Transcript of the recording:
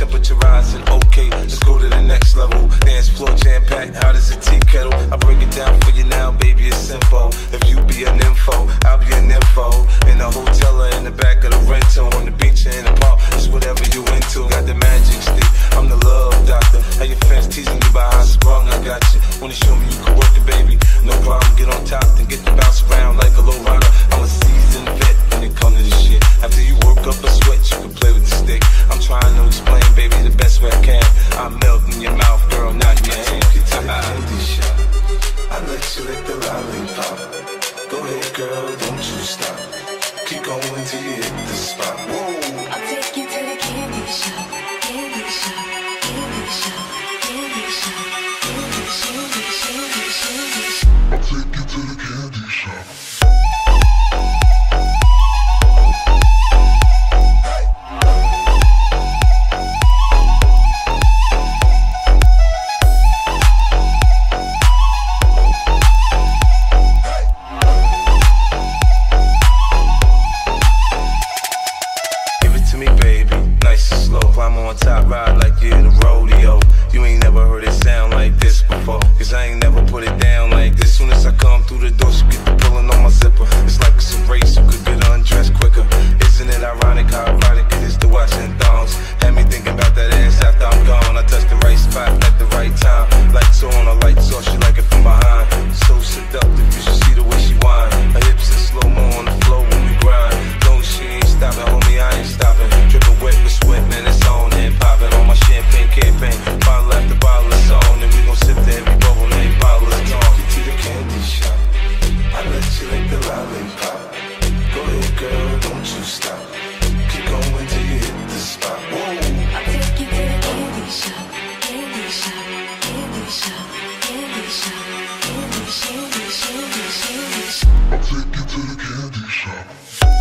temperature rising. Okay, let's go to the next level. Dance floor jam packed, hot as a tea kettle. I break it down for you now, baby. It's simple. If you be an info, I'll be an info. In the hotel or in the back of the rental, on the beach or in the park, it's whatever you into. Got the magic stick. I'm the love doctor. How your fans teasing you by how sprung I got you. Wanna show me you can work it, baby? No problem. Get on top, then get the bounce. I'll take you to the candy shop. I'll take you to the candy shop.